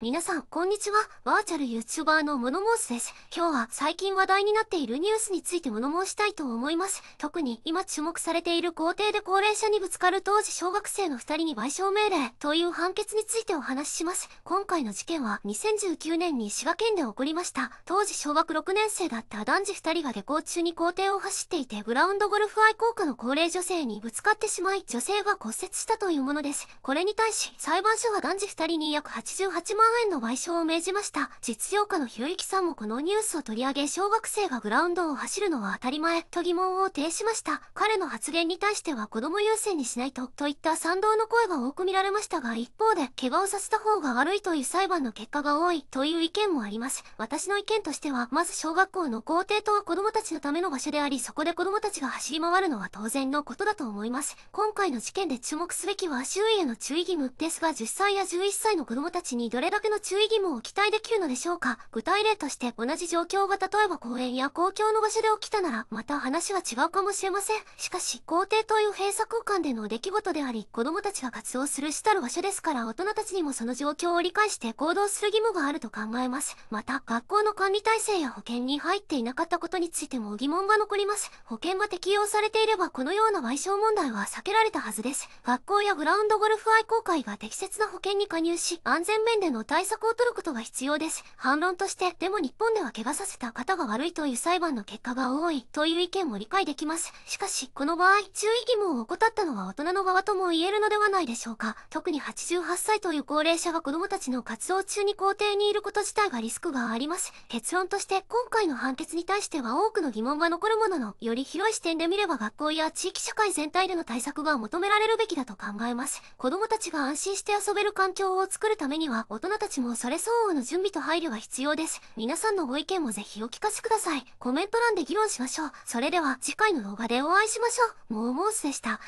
皆さん、こんにちは。バーチャル YouTuber のモノモースです。今日は最近話題になっているニュースについて物申したいと思います。特に今注目されている校庭で高齢者にぶつかる当時小学生の2人に賠償命令という判決についてお話しします。今回の事件は2019年に滋賀県で起こりました。当時小学6年生だった男児2人が下校中に校庭を走っていてグラウンドゴルフ愛好家の高齢女性にぶつかってしまい女性が骨折したというものです。これに対し裁判所は男児2人に約88万円の賠償を命じました。実業家のひろゆきさんもこのニュースを取り上げ、小学生がグラウンドを走るのは当たり前と疑問を呈しました。彼の発言に対しては子供優先にしないと、といった賛同の声が多く見られましたが、一方で、怪我をさせた方が悪いという裁判の結果が多いという意見もあります。私の意見としては、まず小学校の校庭とは子供たちのための場所であり、そこで子供たちが走り回るのは当然のことだと思います。今回の事件で注目すべきは周囲への注意義務ですが、10歳や11歳の子供たちにどれだけの注意義務を期待できるのでしょうか。具体例として同じ状況が例えば公園や公共の場所で起きたならまた話は違うかもしれません。しかし校庭という閉鎖空間での出来事であり子供たちが活動する主たる場所ですから大人たちにもその状況を理解して行動する義務があると考えます。また学校の管理体制や保険に入っていなかったことについても疑問が残ります。保険が適用されていればこのような賠償問題は避けられたはずです。学校やグラウンドゴルフ愛好会が適切な保険に加入し安全面での対策を取ることが必要です。反論としてでも日本では怪我させた方が悪いという裁判の結果が多いという意見も理解できます。しかしこの場合注意義務を怠ったのは大人の側とも言えるのではないでしょうか。特に88歳という高齢者が子供たちの活動中に校庭にいること自体がリスクがあります。結論として今回の判決に対しては多くの疑問が残るもののより広い視点で見れば学校や地域社会全体での対策が求められるべきだと考えます。子供たちが安心して遊べる環境を作るためには大人たちもそれ相応の準備と配慮が必要です。皆さんのご意見もぜひお聞かせください。コメント欄で議論しましょう。それでは次回の動画でお会いしましょう。モーモースでした。